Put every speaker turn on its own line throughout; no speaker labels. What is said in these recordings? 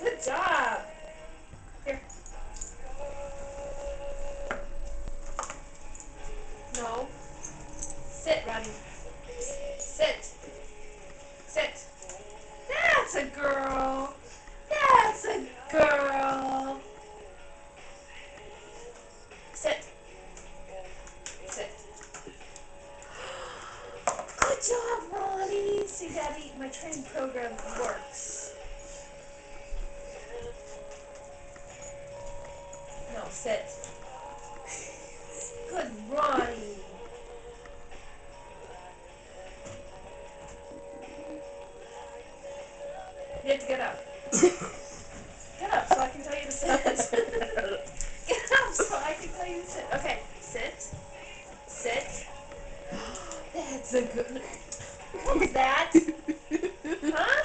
Good job. Here. No. Sit, Rodney. Sit. Sit. That's a girl. That's a girl. Sit. Sit. Good job, Ronni. See, Daddy, my training program works. Sit. Good Ronni. You have to get up. Get up so I can tell you to sit. get up so I can tell you to sit. Okay, sit. Sit. That's a good. What was that? Huh?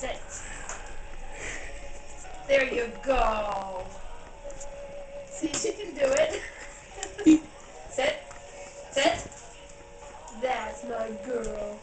Sit. There you go. See, she can do it. Sit. Sit. That's my girl.